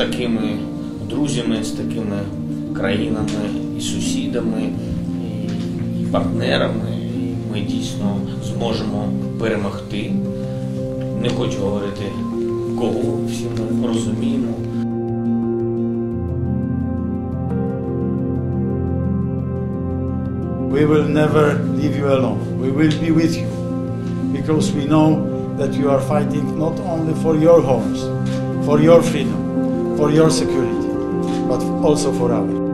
такими друзями, з такими країнами і сусідами, і партнерами ми дійсно зможемо перемогти. Не хочу говорити кого, всі ми розуміємо. We will never leave you alone. We will be with you because we know that you are fighting not only for your homes, for your freedom, for your security, but also for ours.